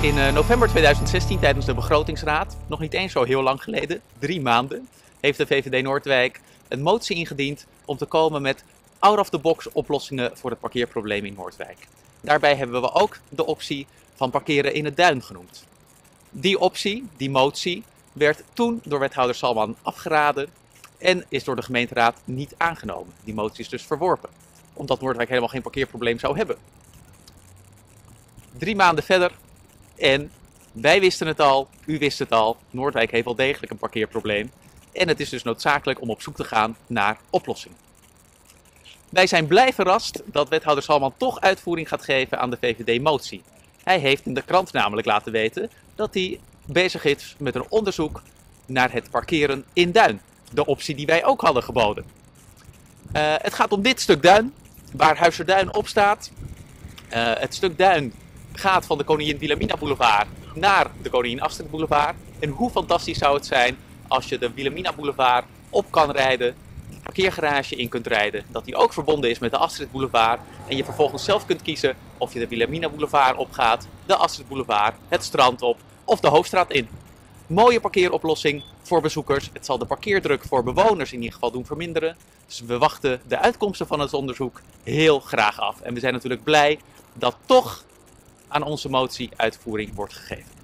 In eh, november 2016 tijdens de begrotingsraad, nog niet eens zo heel lang geleden, drie maanden, heeft de VVD Noordwijk een motie ingediend om te komen met out-of-the-box oplossingen voor het parkeerprobleem in Noordwijk. Daarbij hebben we ook de optie van parkeren in het duin genoemd. Die optie, die motie, werd toen door wethouder Salman afgeraden en is door de gemeenteraad niet aangenomen. Die motie is dus verworpen, omdat Noordwijk helemaal geen parkeerprobleem zou hebben. Drie maanden verder en wij wisten het al, u wist het al, Noordwijk heeft wel degelijk een parkeerprobleem. En het is dus noodzakelijk om op zoek te gaan naar oplossingen. Wij zijn blij verrast dat wethouder Salman toch uitvoering gaat geven aan de VVD-motie. Hij heeft in de krant namelijk laten weten dat hij bezig is met een onderzoek naar het parkeren in Duin. De optie die wij ook hadden geboden. Uh, het gaat om dit stuk Duin, waar Huisterduin op staat. Uh, het stuk Duin gaat van de Koningin Wilhelmina Boulevard naar de Koningin Astrid Boulevard. En hoe fantastisch zou het zijn als je de Wilhelmina Boulevard op kan rijden, parkeergarage in kunt rijden, dat die ook verbonden is met de Astrid Boulevard en je vervolgens zelf kunt kiezen of je de Wilhelmina Boulevard opgaat, de Astrid Boulevard, het strand op of de Hoofdstraat in. Mooie parkeeroplossing voor bezoekers. Het zal de parkeerdruk voor bewoners in ieder geval doen verminderen. Dus we wachten de uitkomsten van het onderzoek heel graag af. En we zijn natuurlijk blij dat toch aan onze motie uitvoering wordt gegeven.